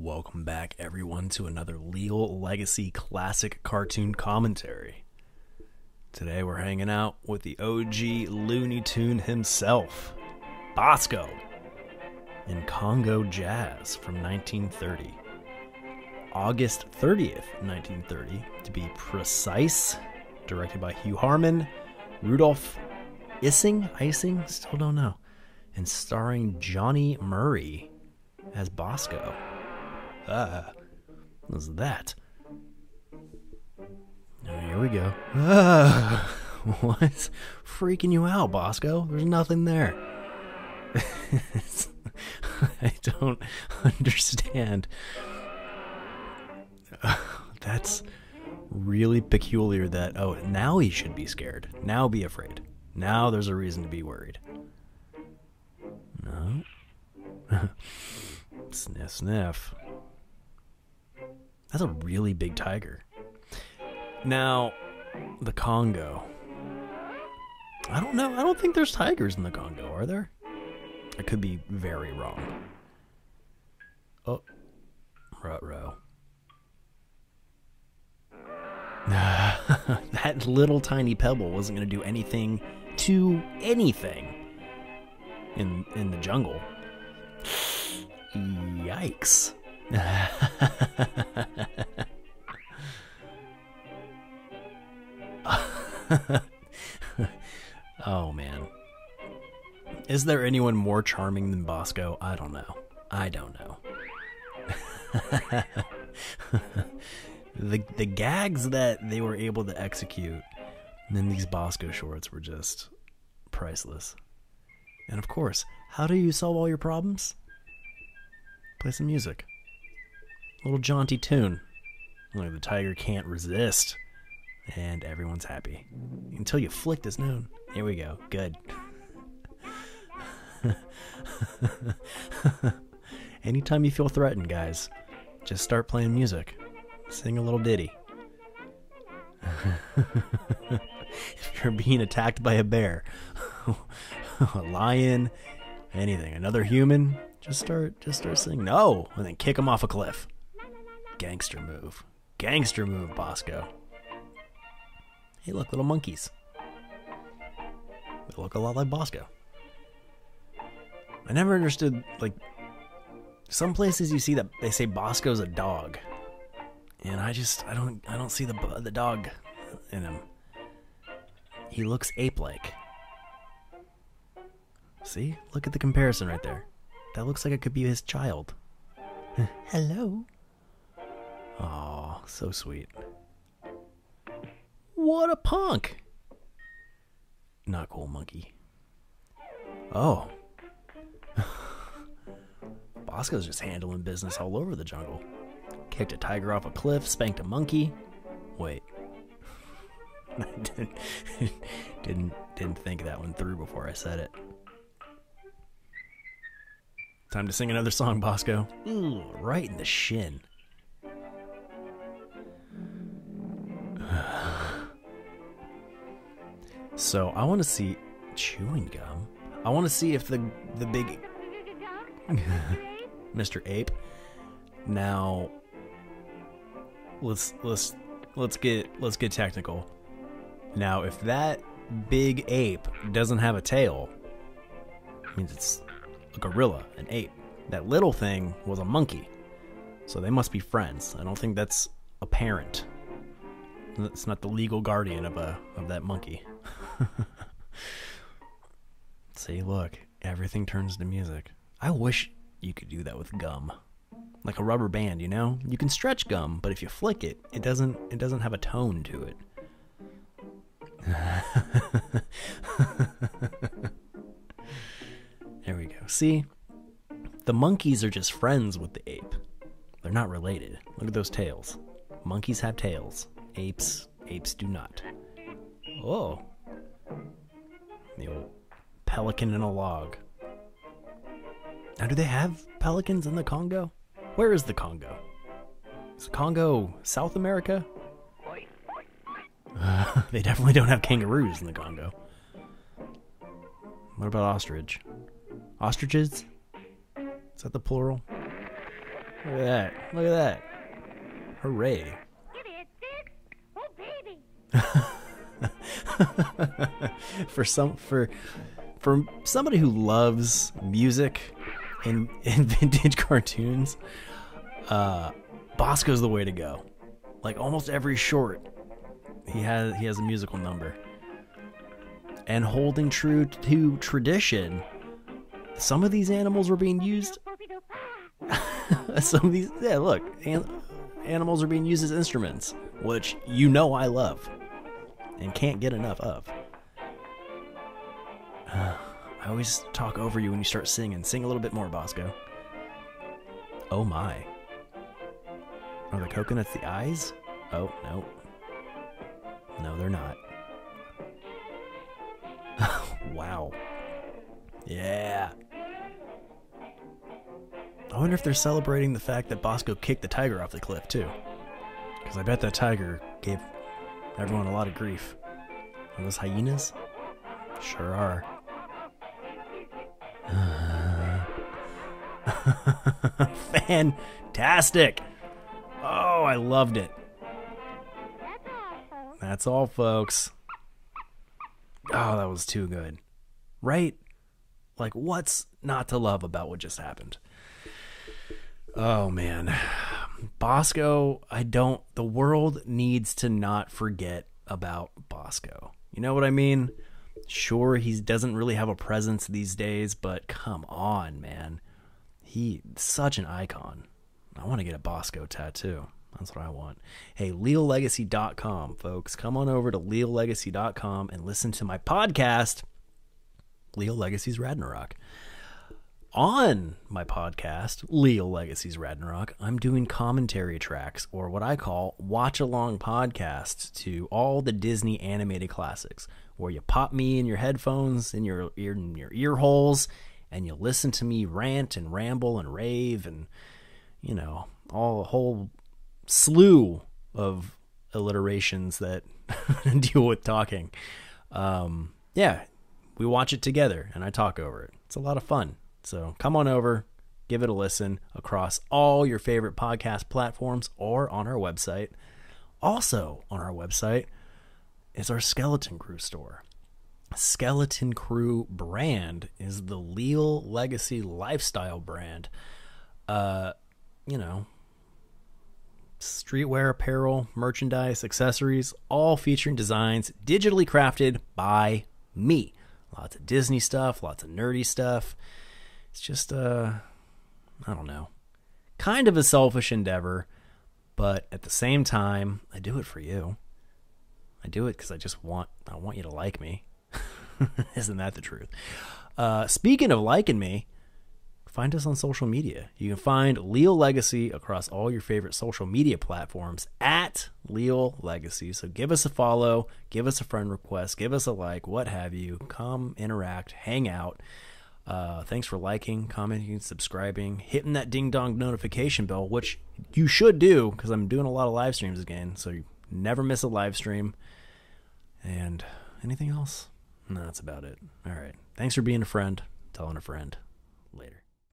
Welcome back, everyone, to another Leal Legacy classic cartoon commentary. Today we're hanging out with the OG Looney Tune himself, Bosko, in Congo Jazz from 1930. August 30th, 1930, to be precise, directed by Hugh Harman, Rudolf Ising, Ising, still don't know, and starring Johnny Murray as Bosko. Ah, was that? Oh, here we go. Ah, what's freaking you out, Bosko? There's nothing there. I don't understand. That's really peculiar that, oh, now he should be scared. Now be afraid. Now there's a reason to be worried. No. sniff, sniff. That's a really big tiger. Now, the Congo. I don't know. I don't think there's tigers in the Congo, are there? I could be very wrong. Oh, row. that little tiny pebble wasn't going to do anything to anything in in the jungle. Yikes. oh man. Is there anyone more charming than Bosko? I don't know. I don't know. the the gags that they were able to execute in these Bosko shorts were just priceless. And of course, how do you solve all your problems? Play some music. Little jaunty tune. Like the tiger can't resist. And everyone's happy. Until you flick this note. Here we go. Good. Anytime you feel threatened, guys, just start playing music. Sing a little ditty. if you're being attacked by a bear, a lion, anything, another human, just start just start singing no, and then kick him off a cliff. Gangster move. Gangster move, Bosko. Hey, look, little monkeys. They look a lot like Bosko. I never understood, like, some places you see that they say Bosko's a dog, and I just I don't I don't see the the dog in him. He looks ape-like. See, look at the comparison right there. That looks like it could be his child. Hello. Aw, so sweet. What a punk! Not cool, monkey. Oh. Bosko's just handling business all over the jungle. Kicked a tiger off a cliff, spanked a monkey. Wait. didn't, didn't didn't think that one through before I said it. Time to sing another song, Bosko. Ooh, right in the shin. So I want to see chewing gum. I want to see if the the big Mr. Ape. Now let's let's let's get let's get technical. Now, if that big ape doesn't have a tail, means it's a gorilla, an ape. That little thing was a monkey. So they must be friends. I don't think that's a parent. It's not the legal guardian of a of that monkey. See, look, everything turns to music. I wish you could do that with gum. Like a rubber band, you know? You can stretch gum, but if you flick it, it doesn't it doesn't have a tone to it. there we go. See? The monkeys are just friends with the ape. They're not related. Look at those tails. Monkeys have tails. Apes apes do not. Oh. The old pelican in a log. Now, do they have pelicans in the Congo? Where is the Congo? Is the Congo South America? Uh, they definitely don't have kangaroos in the Congo. What about ostrich? Ostriches? Is that the plural? Look at that. Look at that. Hooray. for some for for somebody who loves music and, and vintage cartoons, uh, Bosko's the way to go. Like almost every short, he has he has a musical number. And holding true to tradition, some of these animals were being used. some of these, yeah, look, an, animals are being used as instruments, which you know I love and can't get enough of. I always talk over you when you start singing. Sing a little bit more, Bosko. Oh my. Are the coconuts the eyes? Oh, no. No, they're not. wow. Yeah. I wonder if they're celebrating the fact that Bosko kicked the tiger off the cliff, too. Because I bet that tiger gave everyone a lot of grief. Those hyenas? Sure are. Fantastic! Oh, I loved it. That's all, folks. Oh, that was too good. Right? Like, what's not to love about what just happened? Oh, man. Bosko, I don't. The world needs to not forget about Bosko. You know what I mean? Sure, he doesn't really have a presence these days, but come on, man. He such an icon. I want to get a Bosko tattoo. That's what I want. Hey, LealLegacy.com, folks. Come on over to LealLegacy.com and listen to my podcast, Leal Legacy's Radnarok on my podcast, Leal Legacies Radnarok, I'm doing commentary tracks or what I call watch along podcasts to all the Disney animated classics, where you pop me in your headphones, in your ear, in your ear holes, and you listen to me rant and ramble and rave and you know all a whole slew of alliterations that deal with talking. Um, yeah, we watch it together and I talk over it. It's a lot of fun. So come on over, give it a listen across all your favorite podcast platforms or on our website. Also, on our website is our Skeleton Crue store. Skeleton Crue brand is the Leal Legacy lifestyle brand. Uh, you know, streetwear apparel, merchandise, accessories, all featuring designs digitally crafted by me. Lots of Disney stuff, lots of nerdy stuff. It's just uh I don't know. Kind of a selfish endeavor, but at the same time, I do it for you. I do it cuz I just want I want you to like me. Isn't that the truth? Uh, speaking of liking me, find us on social media. You can find Leal Legacy across all your favorite social media platforms at Leal Legacy. So give us a follow, give us a friend request, give us a like, what have you. Come interact, hang out. Uh, thanks for liking, commenting, subscribing, hitting that ding dong notification bell, which you should do because I'm doing a lot of live streams again. So you never miss a live stream. And anything else? No, that's about it. All right. Thanks for being a friend, telling a friend. Later.